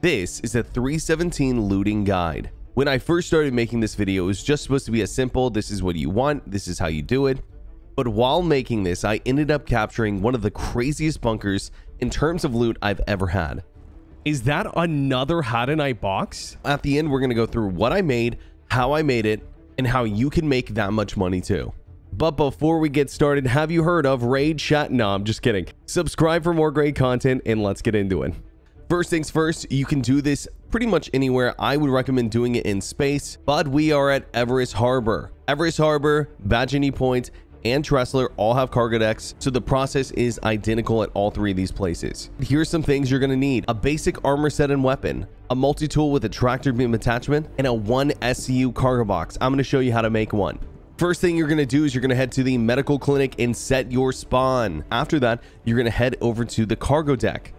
This is a 317 looting guide. When I first started making this video, it was just supposed to be a simple, this is what you want, this is how you do it. But while making this, I ended up capturing one of the craziest bunkers in terms of loot I've ever had. Is that another Hadanite box? At the end, we're going to go through what I made, how I made it, and how you can make that much money too. But before we get started, have you heard of Raid Chat? No, I'm just kidding. Subscribe for more great content and let's get into it. First things first, you can do this pretty much anywhere. I would recommend doing it in space, but we are at Everus Harbor. Everus Harbor, Baijini Point, and Tressler all have cargo decks, so the process is identical at all three of these places. Here's some things you're going to need. A basic armor set and weapon, a multi-tool with a tractor beam attachment, and a 1 SCU cargo box. I'm going to show you how to make one. First thing you're going to do is you're going to head to the medical clinic and set your spawn. After that, you're going to head over to the cargo deck.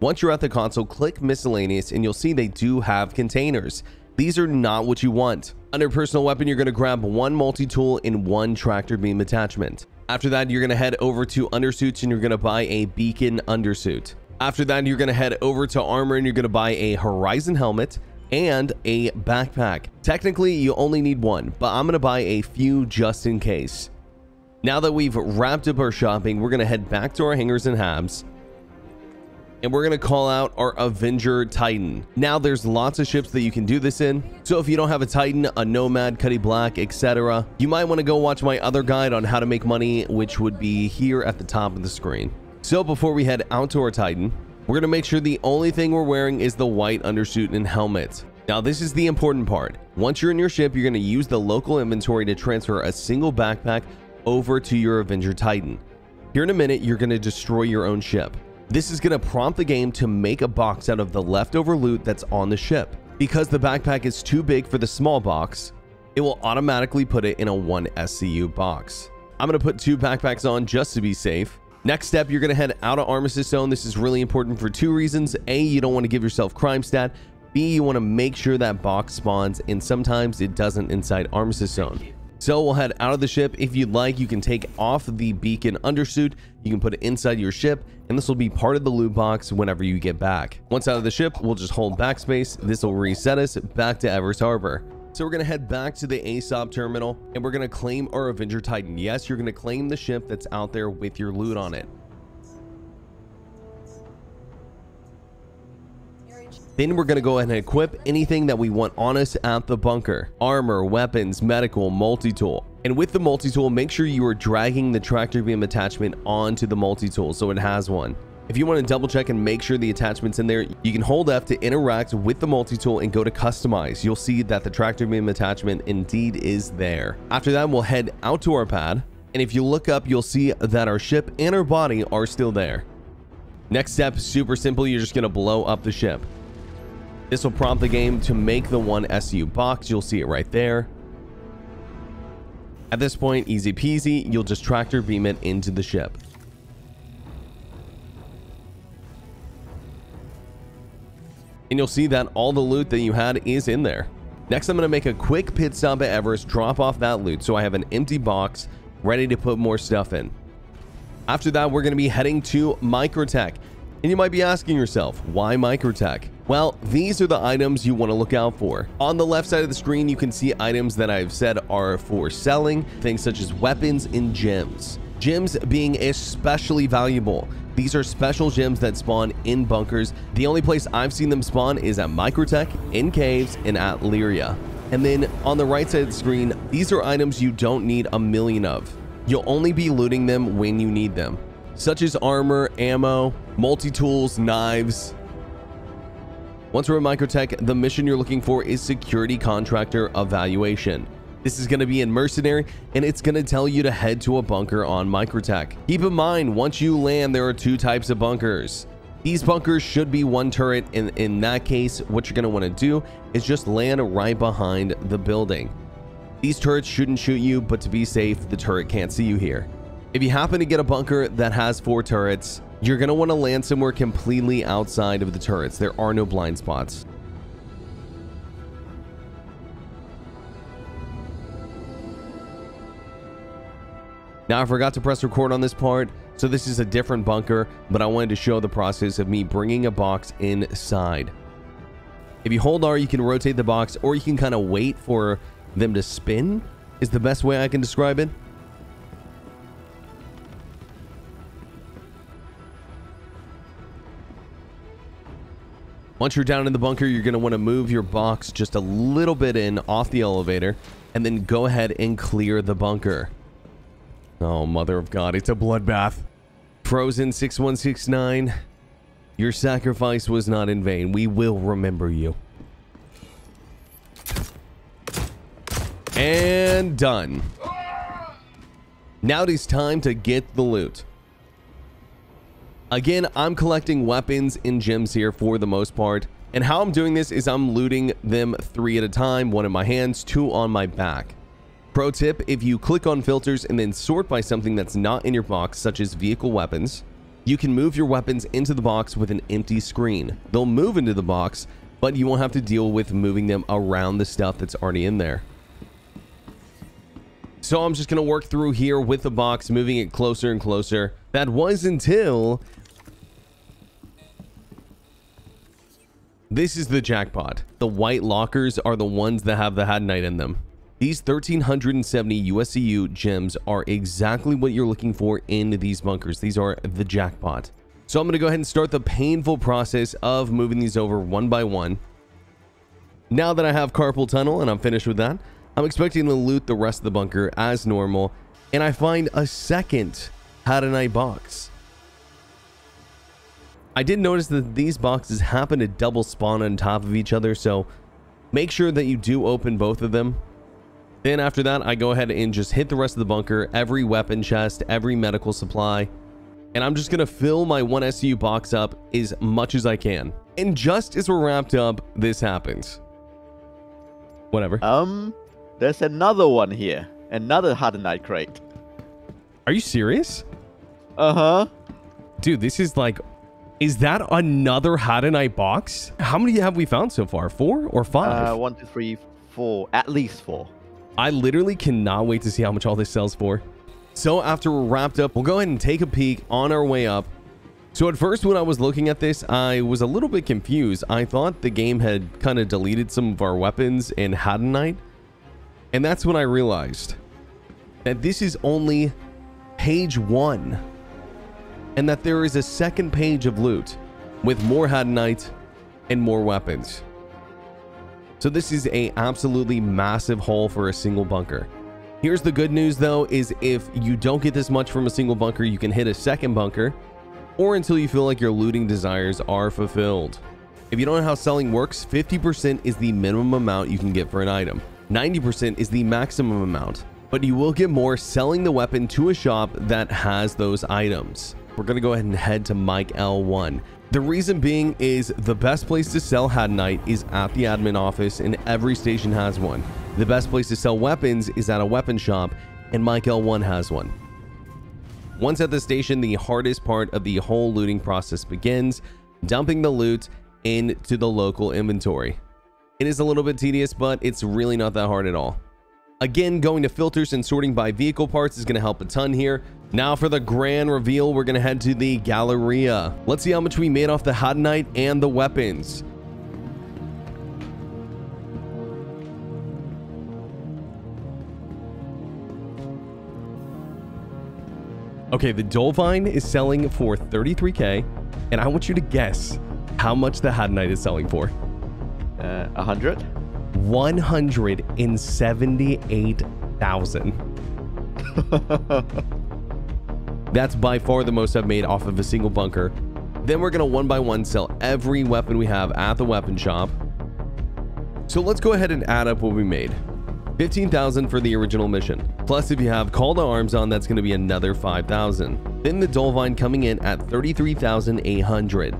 Once you're at the console, click miscellaneous and you'll see they do have containers. These are not what you want. Under personal weapon, you're going to grab one multi-tool and one tractor beam attachment. After that, you're going to head over to undersuits and you're going to buy a beacon undersuit. After that, you're going to head over to armor and you're going to buy a horizon helmet and a backpack. Technically, you only need one, but I'm going to buy a few just in case. Now that we've wrapped up our shopping, we're going to head back to our hangers and habs and we're going to call out our Avenger Titan. Now there's lots of ships that you can do this in. So if you don't have a Titan, a Nomad, Cutty Black, etc., you might want to go watch my other guide on how to make money, which would be here at the top of the screen. So before we head out to our Titan, we're going to make sure the only thing we're wearing is the white undersuit and helmet. Now this is the important part. Once you're in your ship, you're going to use the local inventory to transfer a single backpack over to your Avenger Titan. Here in a minute, you're going to destroy your own ship. This is going to prompt the game to make a box out of the leftover loot that's on the ship. Because the backpack is too big for the small box, it will automatically put it in a 1 SCU box. I'm going to put two backpacks on just to be safe. Next step, you're going to head out of Armistice Zone. This is really important for two reasons. A, you don't want to give yourself crime stat. B, you want to make sure that box spawns, and sometimes it doesn't inside Armistice Zone. So we'll head out of the ship. If you'd like, you can take off the beacon undersuit. You can put it inside your ship, and this will be part of the loot box whenever you get back. Once out of the ship, we'll just hold backspace. This will reset us back to Everus Harbor. So we're going to head back to the ASOP terminal, and we're going to claim our Avenger Titan. Yes, you're going to claim the ship that's out there with your loot on it. Then we're going to go ahead and equip anything that we want on us at the bunker. Armor, weapons, medical, multi-tool. And with the multi-tool, make sure you are dragging the tractor beam attachment onto the multi-tool so it has one. If you want to double check and make sure the attachment's in there, you can hold F to interact with the multi-tool and go to customize. You'll see that the tractor beam attachment indeed is there. After that, we'll head out to our pad. And if you look up, you'll see that our ship and our body are still there. Next step, super simple. You're just going to blow up the ship. This will prompt the game to make the one SCU box. You'll see it right there. At this point, easy peasy, you'll just tractor beam it into the ship. And you'll see that all the loot that you had is in there. Next, I'm going to make a quick pit stop at Everus, drop off that loot so I have an empty box ready to put more stuff in. After that, we're going to be heading to Microtech. And you might be asking yourself, why Microtech? Well, these are the items you want to look out for. On the left side of the screen, you can see items that I've said are for selling, things such as weapons and gems. Gems being especially valuable. These are special gems that spawn in bunkers. The only place I've seen them spawn is at Microtech, in caves, and at Lyria. And then on the right side of the screen, these are items you don't need a million of. You'll only be looting them when you need them such as armor, ammo, multi-tools, knives. Once we're in Microtech, the mission you're looking for is Security Contractor Evaluation. This is going to be in Mercenary, and it's going to tell you to head to a bunker on Microtech. Keep in mind, once you land, there are two types of bunkers. These bunkers should be one turret, and in that case, what you're going to want to do is just land right behind the building. These turrets shouldn't shoot you, but to be safe, the turret can't see you here. If you happen to get a bunker that has four turrets, you're going to want to land somewhere completely outside of the turrets. There are no blind spots. Now, I forgot to press record on this part, so this is a different bunker, but I wanted to show the process of me bringing a box inside. If you hold R, you can rotate the box, or you can kind of wait for them to spin, is the best way I can describe it. Once you're down in the bunker, you're going to want to move your box just a little bit in off the elevator and then go ahead and clear the bunker. Oh, mother of God, it's a bloodbath. Frozen 6169, your sacrifice was not in vain. We will remember you. And done. Now it is time to get the loot. Again, I'm collecting weapons and gems here for the most part. And how I'm doing this is I'm looting them three at a time, one in my hands, two on my back. Pro tip, if you click on filters and then sort by something that's not in your box, such as vehicle weapons, you can move your weapons into the box with an empty screen. They'll move into the box, but you won't have to deal with moving them around the stuff that's already in there. So I'm just going to work through here with the box, moving it closer and closer. That was until This is the jackpot. The white lockers are the ones that have the Hadanite in them. These 1370 USCU gems are exactly what you're looking for in these bunkers. These are the jackpot. So I'm going to go ahead and start the painful process of moving these over one by one. Now that I have carpal tunnel and I'm finished with that, I'm expecting to loot the rest of the bunker as normal. And I find a second Hadanite box. I did notice that these boxes happen to double spawn on top of each other, so make sure that you do open both of them. Then after that, I go ahead and just hit the rest of the bunker, every weapon chest, every medical supply, and I'm just going to fill my 1SCU box up as much as I can. And just as we're wrapped up, this happens. Whatever. Um, there's another one here. Another Hadanite crate. Are you serious? Uh-huh. Dude, this is like is that another Hadanite box? How many have we found so far? Four or five? Uh, one, two, three, four. At least four. I literally cannot wait to see how much all this sells for. So after we're wrapped up, we'll go ahead and take a peek on our way up. So at first when I was looking at this, I was a little bit confused. I thought the game had kind of deleted some of our weapons in Hadanite. And that's when I realized that this is only page one and that there is a second page of loot with more Hadanite and more weapons. So this is a absolutely massive haul for a single bunker. Here's the good news though, is if you don't get this much from a single bunker, you can hit a second bunker or until you feel like your looting desires are fulfilled. If you don't know how selling works, 50% is the minimum amount you can get for an item. 90% is the maximum amount, but you will get more selling the weapon to a shop that has those items we're going to go ahead and head to MIC-L1. The reason being is the best place to sell Hadanite is at the admin office and every station has one. The best place to sell weapons is at a weapon shop and MIC-L1 has one. Once at the station, the hardest part of the whole looting process begins, dumping the loot into the local inventory. It is a little bit tedious, but it's really not that hard at all. Again, going to filters and sorting by vehicle parts is going to help a ton here. Now for the grand reveal, we're going to head to the Galleria. Let's see how much we made off the Hadanite and the weapons. Okay, the Dolvine is selling for 33k, and I want you to guess how much the Hadanite is selling for. Uh, 100? 178,000. That's by far the most I've made off of a single bunker. Then we're going to one by one sell every weapon we have at the weapon shop. So let's go ahead and add up what we made. 15,000 for the original mission. Plus if you have Call to Arms on, that's going to be another 5,000. Then the Dolvine coming in at 33,800.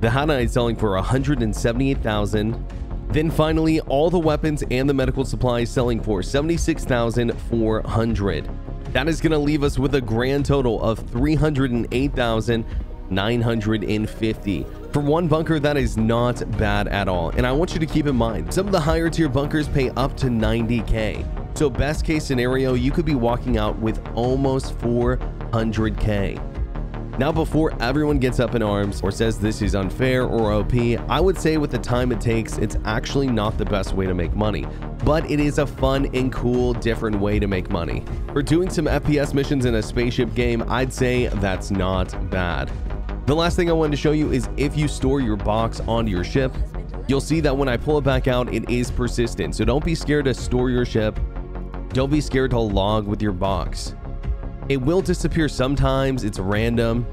The Hadanite selling for 178,000 then finally, all the weapons and the medical supplies selling for 76,400. That is going to leave us with a grand total of 308,950. For one bunker, that is not bad at all. And I want you to keep in mind, some of the higher tier bunkers pay up to 90k. So best case scenario, you could be walking out with almost 400k. Now, before everyone gets up in arms or says this is unfair or OP, I would say with the time it takes, it's actually not the best way to make money, but it is a fun and cool, different way to make money. For doing some FPS missions in a spaceship game, I'd say that's not bad. The last thing I wanted to show you is if you store your box onto your ship, you'll see that when I pull it back out, it is persistent. So don't be scared to store your ship. Don't be scared to log with your box. It will disappear sometimes, it's random,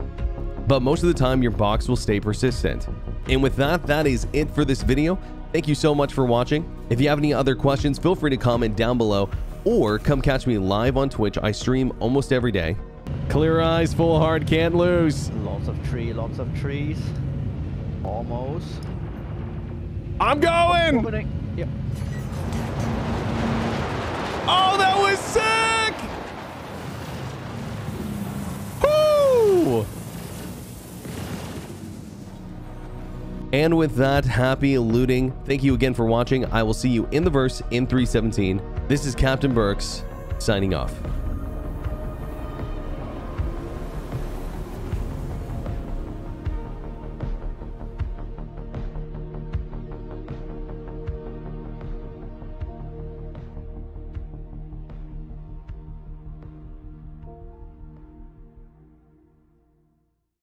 but most of the time your box will stay persistent. And with that, that is it for this video. Thank you so much for watching. If you have any other questions, feel free to comment down below or come catch me live on Twitch. I stream almost every day. Clear eyes, full heart, can't lose. Lots of tree, lots of trees. Almost. I'm going! Opening. Yep. Oh, that was sick! And with that, happy looting. Thank you again for watching. I will see you in the verse in 317. This is Captain Berks signing off.